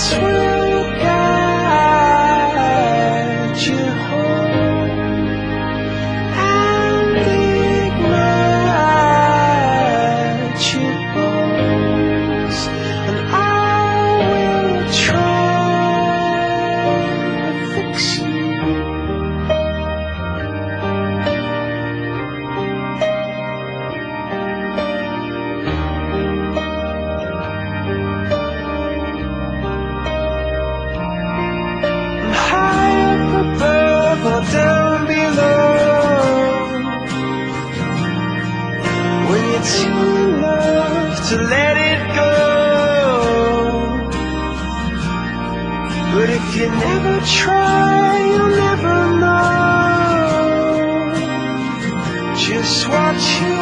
Lights When you're to let it go. But if you never try, you'll never know just what you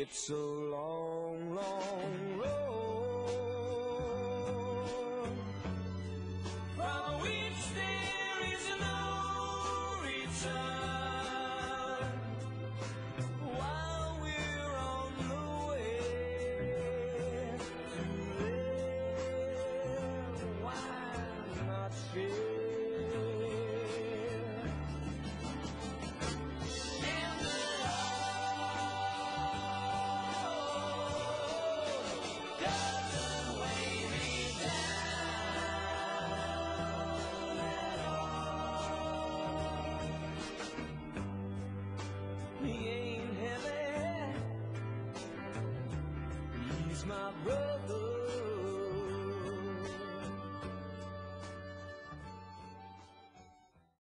It's long, long